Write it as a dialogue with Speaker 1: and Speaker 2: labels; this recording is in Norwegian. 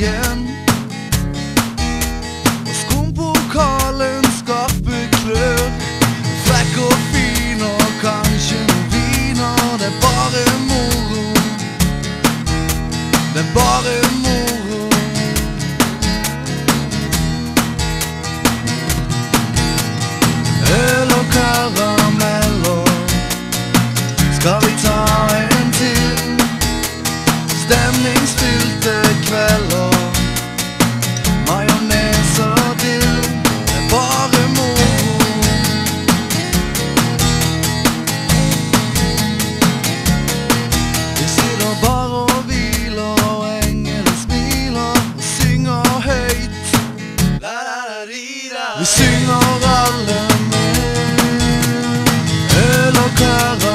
Speaker 1: igjen. Og skumpokalen skaper klør. Frekk og fin og kanskje noe vin, og det er bare moro. Det er bare moro. stemningsfylte kvelder. Majones og dill er bare moro. Vi sitter bare og hviler, og englene smiler og synger høyt. Vi synger alle med øl og karer.